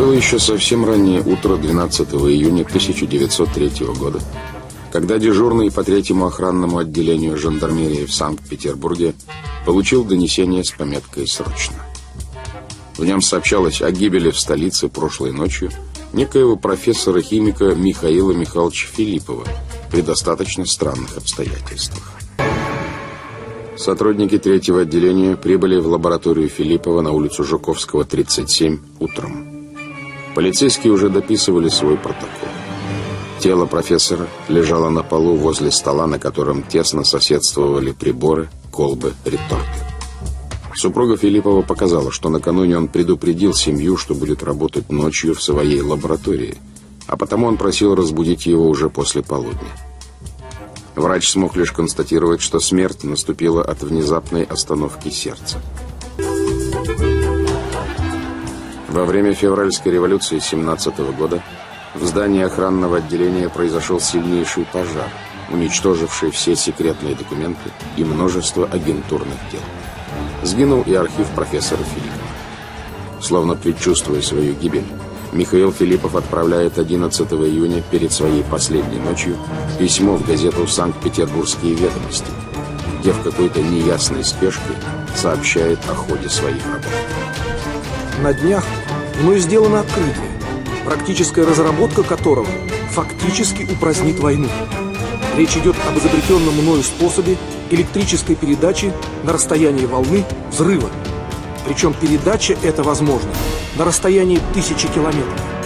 Было еще совсем раннее утро 12 июня 1903 года, когда дежурный по третьему охранному отделению жандармерии в Санкт-Петербурге получил донесение с пометкой «Срочно». В нем сообщалось о гибели в столице прошлой ночью некоего профессора-химика Михаила Михайловича Филиппова при достаточно странных обстоятельствах. Сотрудники третьего отделения прибыли в лабораторию Филиппова на улицу Жуковского, 37, утром. Полицейские уже дописывали свой протокол. Тело профессора лежало на полу возле стола, на котором тесно соседствовали приборы, колбы, реторты. Супруга Филиппова показала, что накануне он предупредил семью, что будет работать ночью в своей лаборатории, а потому он просил разбудить его уже после полудня. Врач смог лишь констатировать, что смерть наступила от внезапной остановки сердца. Во время февральской революции 17 года в здании охранного отделения произошел сильнейший пожар, уничтоживший все секретные документы и множество агентурных дел. Сгинул и архив профессора Филиппова. Словно предчувствуя свою гибель, Михаил Филиппов отправляет 11 июня перед своей последней ночью письмо в газету «Санкт-Петербургские ведомости», где в какой-то неясной спешке сообщает о ходе своих работ. На днях мною сделано открытие, практическая разработка которого фактически упразднит войну. Речь идет об изобретенном мною способе электрической передачи на расстоянии волны взрыва. Причем передача это возможна на расстоянии тысячи километров.